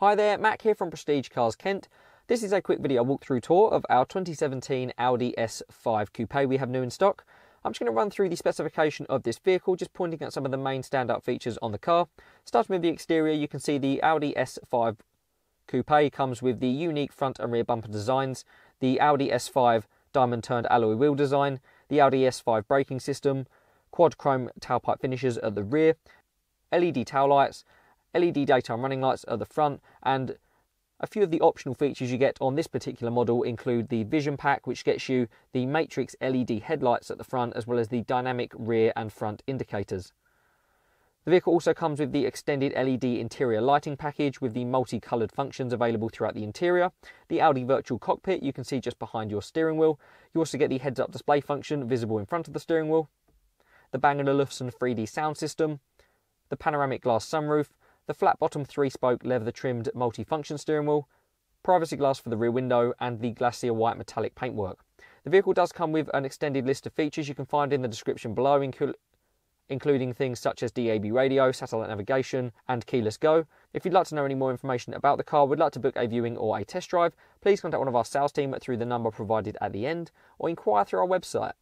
Hi there, Mac here from Prestige Cars Kent. This is a quick video walkthrough tour of our 2017 Audi S5 Coupe we have new in stock. I'm just going to run through the specification of this vehicle, just pointing out some of the main standout features on the car. Starting with the exterior, you can see the Audi S5 Coupe comes with the unique front and rear bumper designs, the Audi S5 diamond turned alloy wheel design, the Audi S5 braking system, quad chrome tailpipe finishes at the rear, LED tail lights, LED daytime running lights at the front, and a few of the optional features you get on this particular model include the Vision Pack, which gets you the Matrix LED headlights at the front, as well as the dynamic rear and front indicators. The vehicle also comes with the extended LED interior lighting package with the multicoloured functions available throughout the interior. The Audi virtual cockpit you can see just behind your steering wheel. You also get the heads-up display function visible in front of the steering wheel. The Bang & Olufsen 3D sound system. The panoramic glass sunroof the flat bottom three spoke leather trimmed multi-function steering wheel, privacy glass for the rear window, and the Glacier white metallic paintwork. The vehicle does come with an extended list of features you can find in the description below, including things such as DAB radio, satellite navigation, and keyless go. If you'd like to know any more information about the car, would like to book a viewing or a test drive, please contact one of our sales team through the number provided at the end, or inquire through our website.